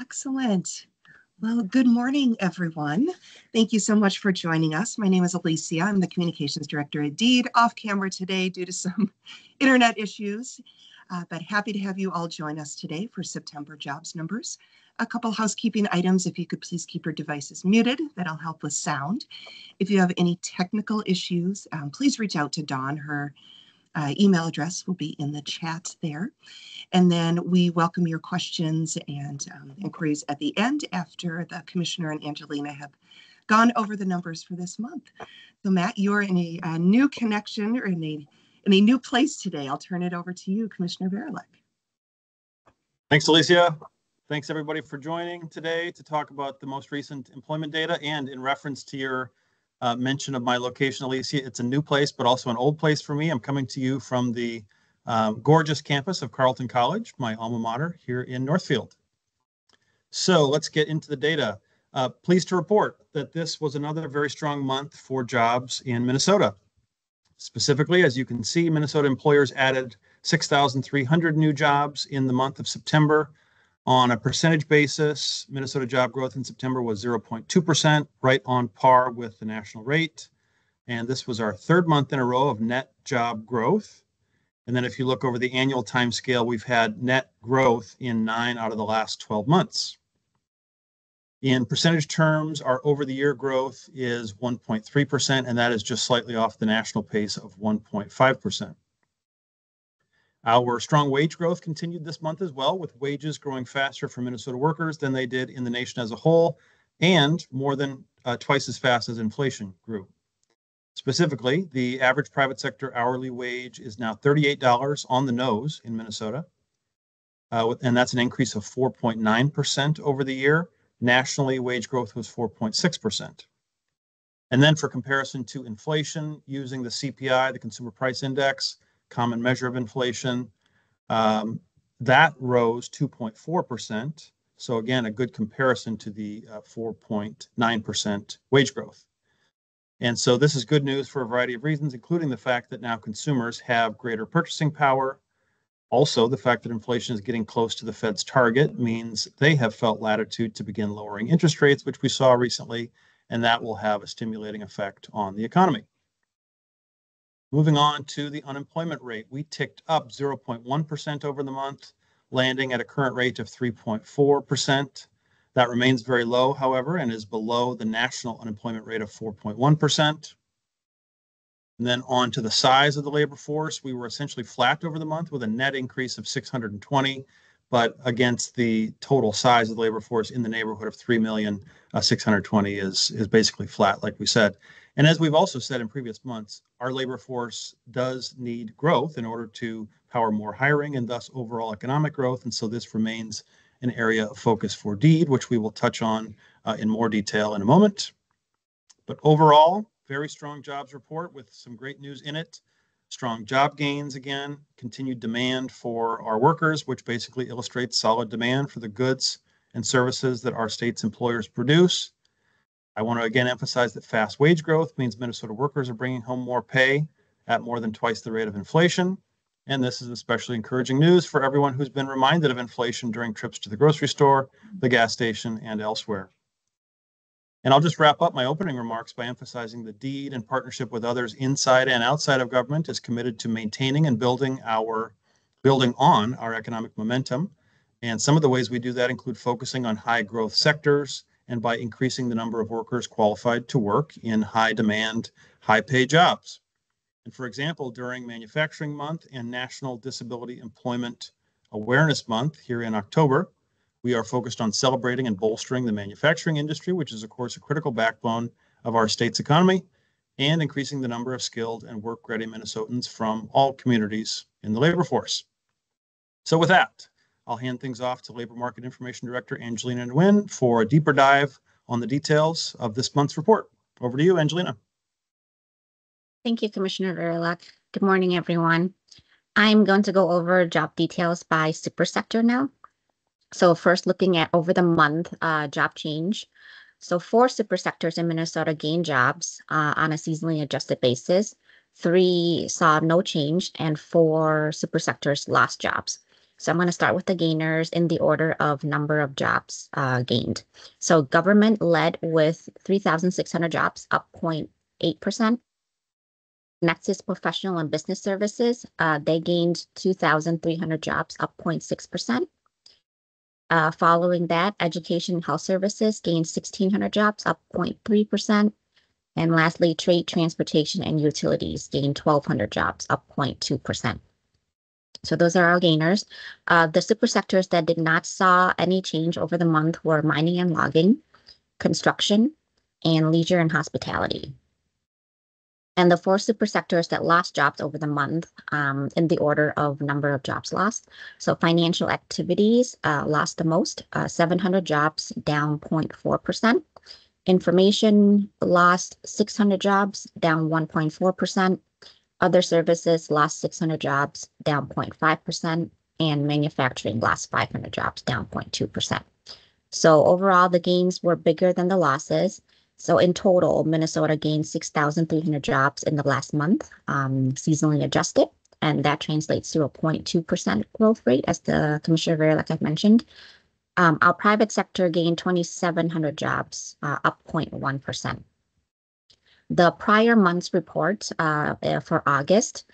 Excellent. Well, good morning, everyone. Thank you so much for joining us. My name is Alicia. I'm the Communications Director at DEED, off camera today due to some internet issues, uh, but happy to have you all join us today for September jobs numbers. A couple housekeeping items, if you could please keep your devices muted, that'll help with sound. If you have any technical issues, um, please reach out to Dawn. Her uh, email address will be in the chat there. And then we welcome your questions and um, inquiries at the end after the Commissioner and Angelina have gone over the numbers for this month. So Matt, you're in a, a new connection or in a, in a new place today. I'll turn it over to you, Commissioner Varilek. Thanks, Alicia. Thanks everybody for joining today to talk about the most recent employment data and in reference to your uh, mention of my location, Alicia. It's a new place, but also an old place for me. I'm coming to you from the um, gorgeous campus of Carleton College, my alma mater here in Northfield. So let's get into the data. Uh, pleased to report that this was another very strong month for jobs in Minnesota. Specifically, as you can see, Minnesota employers added 6,300 new jobs in the month of September, on a percentage basis, Minnesota job growth in September was 0.2%, right on par with the national rate. And this was our third month in a row of net job growth. And then if you look over the annual time scale, we've had net growth in nine out of the last 12 months. In percentage terms, our over the year growth is 1.3%, and that is just slightly off the national pace of 1.5%. Our strong wage growth continued this month as well, with wages growing faster for Minnesota workers than they did in the nation as a whole, and more than uh, twice as fast as inflation grew. Specifically, the average private sector hourly wage is now $38 on the nose in Minnesota, uh, and that's an increase of 4.9% over the year. Nationally, wage growth was 4.6%. And then for comparison to inflation, using the CPI, the Consumer Price Index, common measure of inflation. Um, that rose 2.4%. So again, a good comparison to the uh, 4.9% wage growth. And so this is good news for a variety of reasons, including the fact that now consumers have greater purchasing power. Also, the fact that inflation is getting close to the Fed's target means they have felt latitude to begin lowering interest rates, which we saw recently, and that will have a stimulating effect on the economy. Moving on to the unemployment rate, we ticked up 0.1% over the month, landing at a current rate of 3.4%. That remains very low, however, and is below the national unemployment rate of 4.1%. And then on to the size of the labor force, we were essentially flat over the month with a net increase of 620, but against the total size of the labor force in the neighborhood of 3 million, uh, 620 is, is basically flat, like we said. And as we've also said in previous months, our labor force does need growth in order to power more hiring and thus overall economic growth. And so this remains an area of focus for DEED, which we will touch on uh, in more detail in a moment. But overall, very strong jobs report with some great news in it. Strong job gains again, continued demand for our workers, which basically illustrates solid demand for the goods and services that our state's employers produce. I want to again emphasize that fast wage growth means Minnesota workers are bringing home more pay at more than twice the rate of inflation. And this is especially encouraging news for everyone who's been reminded of inflation during trips to the grocery store, the gas station, and elsewhere. And I'll just wrap up my opening remarks by emphasizing the DEED and partnership with others inside and outside of government is committed to maintaining and building our building on our economic momentum. And some of the ways we do that include focusing on high growth sectors, and by increasing the number of workers qualified to work in high demand, high pay jobs. And for example, during Manufacturing Month and National Disability Employment Awareness Month here in October, we are focused on celebrating and bolstering the manufacturing industry, which is, of course, a critical backbone of our state's economy, and increasing the number of skilled and work ready Minnesotans from all communities in the labor force. So, with that, I'll hand things off to Labor Market Information Director Angelina Nguyen for a deeper dive on the details of this month's report. Over to you, Angelina. Thank you, Commissioner Varilek. Good morning, everyone. I'm going to go over job details by super sector now. So first looking at over the month uh, job change. So four super sectors in Minnesota gained jobs uh, on a seasonally adjusted basis. Three saw no change and four super sectors lost jobs. So I'm going to start with the gainers in the order of number of jobs uh, gained. So government led with 3,600 jobs, up 0.8%. Next is professional and business services. Uh, they gained 2,300 jobs, up 0.6%. Uh, following that, education and health services gained 1,600 jobs, up 0.3%. And lastly, trade, transportation, and utilities gained 1,200 jobs, up 0.2%. So those are our gainers. Uh, the super sectors that did not saw any change over the month were mining and logging, construction, and leisure and hospitality. And the four super sectors that lost jobs over the month um, in the order of number of jobs lost. So financial activities uh, lost the most, uh, 700 jobs, down 0.4%. Information lost 600 jobs, down 1.4%. Other services lost 600 jobs, down 0.5%, and manufacturing lost 500 jobs, down 0.2%. So overall, the gains were bigger than the losses. So in total, Minnesota gained 6,300 jobs in the last month, um, seasonally adjusted, and that translates to a 0.2% growth rate, as the Commissioner Varilek had mentioned. Um, our private sector gained 2,700 jobs, uh, up 0.1%. The prior month's report uh, uh, for August,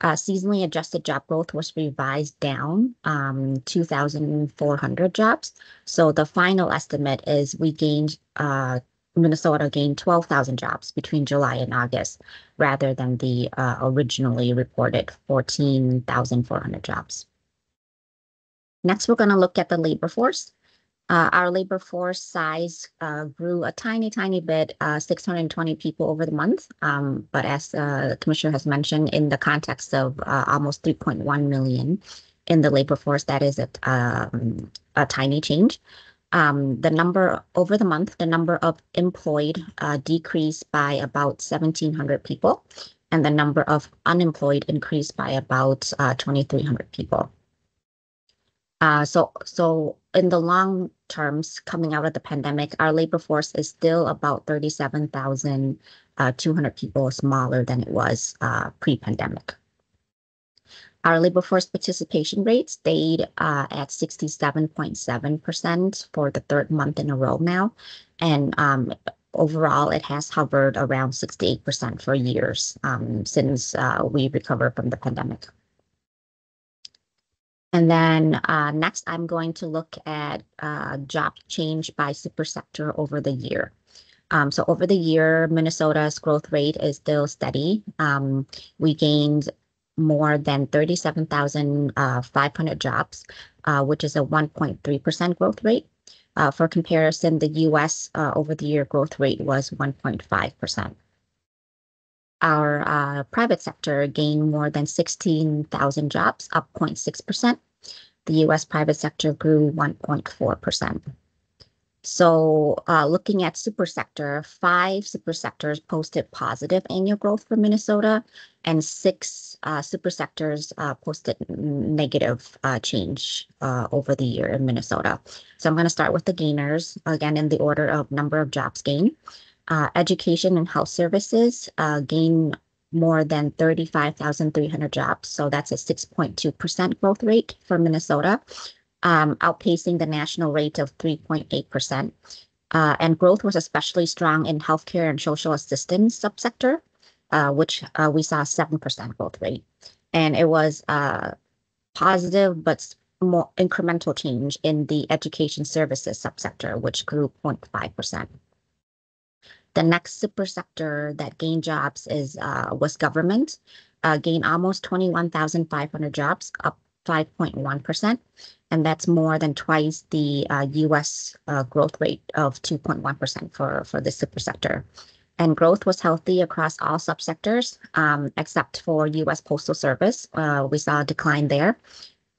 uh, seasonally adjusted job growth was revised down um, 2,400 jobs. So the final estimate is we gained, uh, Minnesota gained 12,000 jobs between July and August, rather than the originally reported 14,400 jobs. Next, we're going to look at the labor force. Uh, our labor force size uh, grew a tiny, tiny bit, uh, 620 people over the month. Um, but as uh, the commissioner has mentioned, in the context of uh, almost 3.1 million in the labor force, that is a, um, a tiny change. Um, the number over the month, the number of employed uh, decreased by about 1,700 people, and the number of unemployed increased by about 2,300 people. Uh, so, so in the long terms, coming out of the pandemic, our labor force is still about 37,200 uh, people smaller than it was uh, pre-pandemic. Our labor force participation rate stayed uh, at 67.7% for the third month in a row now. And um, overall, it has hovered around 68% for years um, since uh, we recovered from the pandemic. And then uh, next, I'm going to look at uh, job change by super sector over the year. Um, so over the year, Minnesota's growth rate is still steady. Um, we gained more than 37,500 uh, jobs, uh, which is a 1.3% growth rate. Uh, for comparison, the U.S. Uh, over the year growth rate was 1.5%. Our uh, private sector gained more than 16,000 jobs, up 0.6%. The US private sector grew 1.4%. So uh, looking at super sector, five super sectors posted positive annual growth for Minnesota, and six uh, super sectors uh, posted negative uh, change uh, over the year in Minnesota. So I'm going to start with the gainers, again, in the order of number of jobs gained. Uh, education and health services uh, gain more than 35,300 jobs. So that's a 6.2% growth rate for Minnesota, um, outpacing the national rate of 3.8%. Uh, and growth was especially strong in healthcare and social assistance subsector, uh, which uh, we saw 7% growth rate. And it was uh, positive, but more incremental change in the education services subsector, which grew 0.5%. The next super sector that gained jobs is uh, was government, uh, gained almost 21,500 jobs, up 5.1%. And that's more than twice the uh, US uh, growth rate of 2.1% for, for the super sector. And growth was healthy across all subsectors, um, except for US Postal Service. Uh, we saw a decline there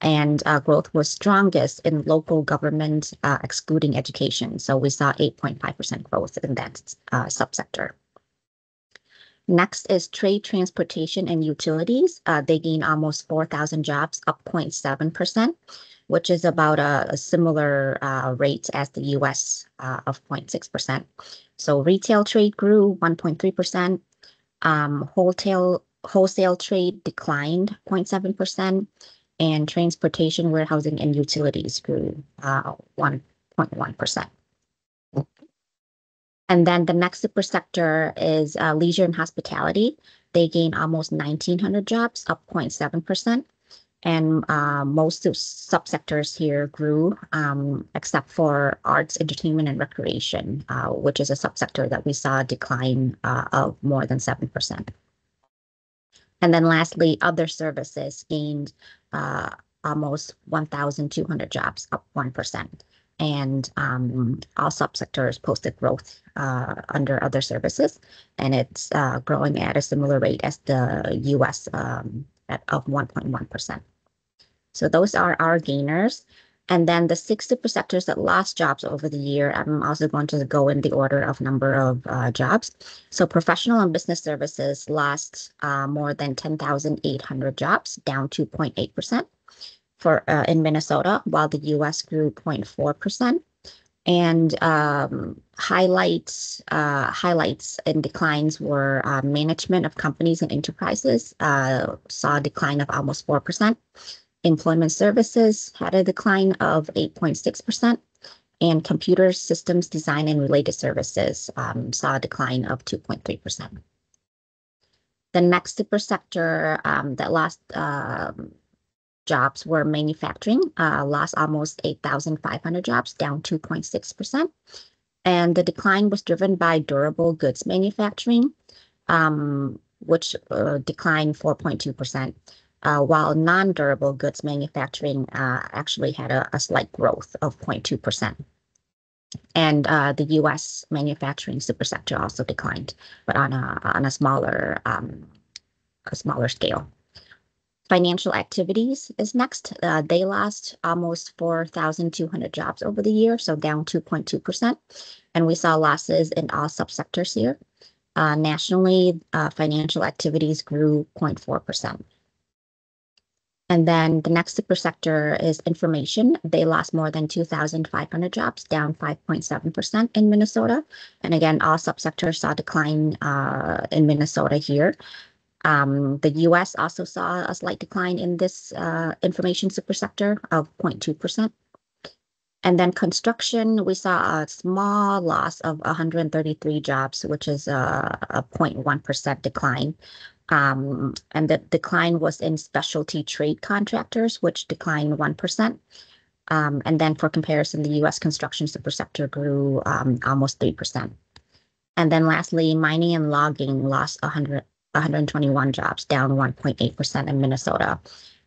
and uh, growth was strongest in local government, uh, excluding education. So we saw 8.5% growth in that uh, subsector. Next is trade, transportation, and utilities. Uh, they gained almost 4,000 jobs, up 0.7%, which is about a, a similar uh, rate as the US uh, of 0.6%. So retail trade grew 1.3%. Um, wholesale, wholesale trade declined 0.7%. and transportation, warehousing, and utilities grew uh, 1.1%. And then the next super sector is uh, leisure and hospitality. They gained almost 1,900 jobs, up 0.7%. And uh, most of subsectors here grew, um, except for arts, entertainment, and recreation, uh, which is a subsector that we saw a decline uh, of more than 7%. And then lastly, other services gained uh, almost 1,200 jobs, up 1%. And um, all subsectors posted growth uh, under other services, and it's uh, growing at a similar rate as the US um, at, of 1.1%. So those are our gainers. And then the 60 sectors that lost jobs over the year, I'm also going to go in the order of number of uh, jobs. So professional and business services lost uh, more than 10,800 jobs, down 2.8% for uh, in Minnesota, while the U.S. grew 0.4%. And um, highlights uh, highlights and declines were uh, management of companies and enterprises uh, saw a decline of almost 4%. Employment services had a decline of 8.6%, and computer systems design and related services um, saw a decline of 2.3%. The next super sector um, that lost um, jobs were manufacturing, uh, lost almost 8,500 jobs, down 2.6%. And the decline was driven by durable goods manufacturing, um, which uh, declined 4.2% uh, while non-durable goods manufacturing uh, actually had a, a, slight growth of 0.2%. And uh, the U.S. manufacturing supersector also declined, but on a on a smaller um, a smaller scale. Financial activities is next. Uh, they lost almost 4,200 jobs over the year, so down 2.2%. And we saw losses in all subsectors here. Uh, nationally, uh, financial activities grew 0.4%. And then the next super sector is information. They lost more than 2,500 jobs, down 5.7% in Minnesota. And again, all subsectors saw decline uh, in Minnesota here. Um, the US also saw a slight decline in this uh, information supersector of 0.2%. And then construction, we saw a small loss of 133 jobs, which is a, a 0.1% decline. Um, and the decline was in specialty trade contractors, which declined 1%. Um, and then for comparison, the US construction supersector grew um, almost 3%. And then lastly, mining and logging lost 100, 121 jobs, down 1.8% in Minnesota.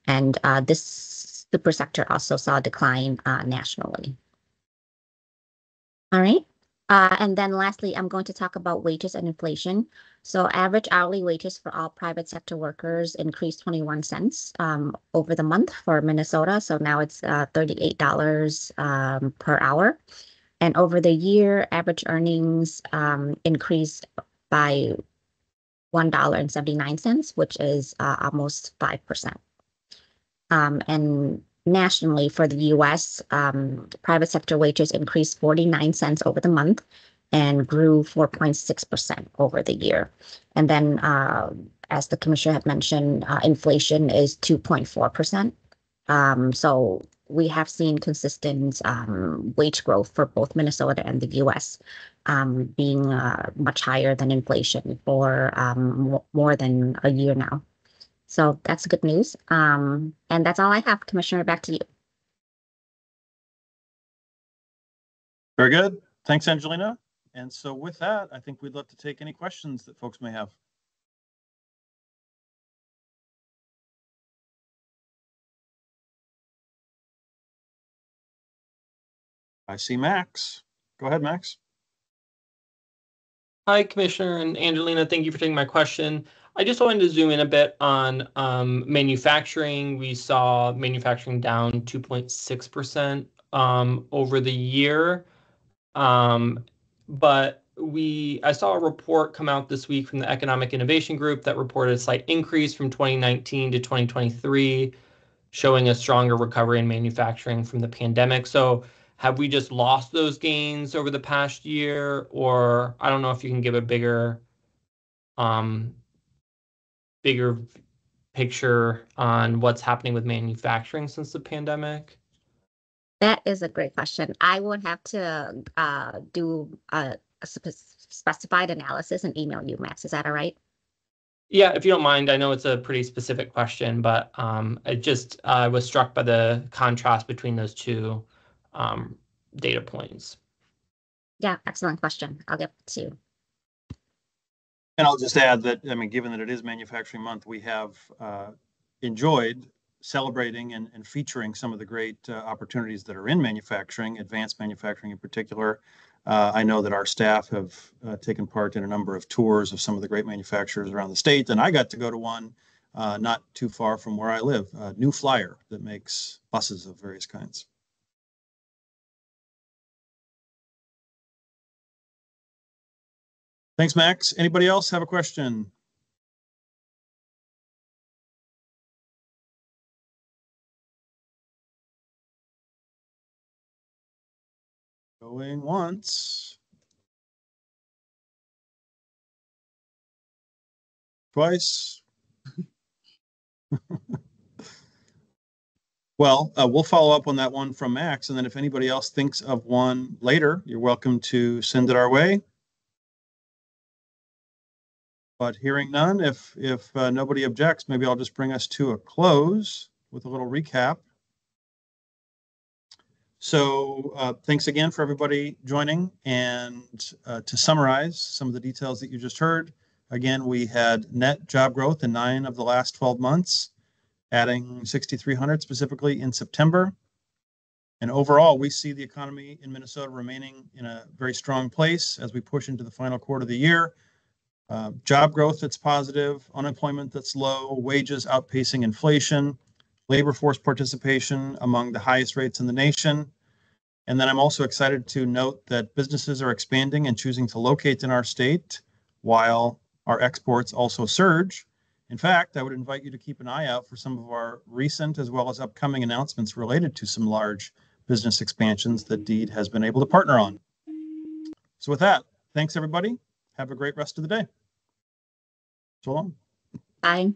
And uh, this supersector also saw a decline uh, nationally. All right. Uh, and then lastly, I'm going to talk about wages and inflation. So average hourly wages for all private sector workers increased 21 cents um, over the month for Minnesota. So now it's uh, $38 um, per hour. And over the year, average earnings um, increased by $1.79, which is uh, almost 5%. Um, and nationally for the US, um, private sector wages increased 49 cents over the month and grew 4.6% over the year. And then, uh, as the commissioner had mentioned, uh, inflation is 2.4%. Um, so we have seen consistent um, wage growth for both Minnesota and the US um, being uh, much higher than inflation for um, more than a year now. So that's good news. Um, and that's all I have. Commissioner, back to you. Very good. Thanks, Angelina. And so with that, I think we'd love to take any questions that folks may have. I see Max. Go ahead, Max. Hi, Commissioner and Angelina. Thank you for taking my question. I just wanted to zoom in a bit on um, manufacturing. We saw manufacturing down 2.6% um, over the year. Um, but we I saw a report come out this week from the Economic Innovation Group that reported a slight increase from 2019 to 2023, showing a stronger recovery in manufacturing from the pandemic. So have we just lost those gains over the past year? Or I don't know if you can give a bigger um, bigger picture on what's happening with manufacturing since the pandemic? That is a great question. I would have to uh, do a, a spe- specified analysis and email you, Max. Is that all right? Yeah, if you don't mind, I know it's a pretty specific question, but um, I just I was struck by the contrast between those two um, data points. Yeah, excellent question. I'll get to you. And I'll just add that, I mean, given that it is Manufacturing Month, we have uh, enjoyed celebrating and, and featuring some of the great uh, opportunities that are in manufacturing, advanced manufacturing in particular. Uh, I know that our staff have uh, taken part in a number of tours of some of the great manufacturers around the state, and I got to go to one uh, not too far from where I live, New Flyer, that makes buses of various kinds. Thanks, Max. Anybody else have a question? Going once. Twice. Well, uh, we'll follow up on that one from Max, and then if anybody else thinks of one later, you're welcome to send it our way. But hearing none, if, if uh, nobody objects, maybe I'll just bring us to a close with a little recap. So uh, thanks again for everybody joining. And uh, to summarize some of the details that you just heard, again, we had net job growth in nine of the last 12 months, adding 6,300 specifically in September. And overall, we see the economy in Minnesota remaining in a very strong place as we push into the final quarter of the year. Uh, job growth that's positive, unemployment that's low, wages outpacing inflation, labor force participation among the highest rates in the nation. And then I'm also excited to note that businesses are expanding and choosing to locate in our state while our exports also surge. In fact, I would invite you to keep an eye out for some of our recent as well as upcoming announcements related to some large business expansions that DEED has been able to partner on. So with that, thanks everybody. Have a great rest of the day. So long. Bye.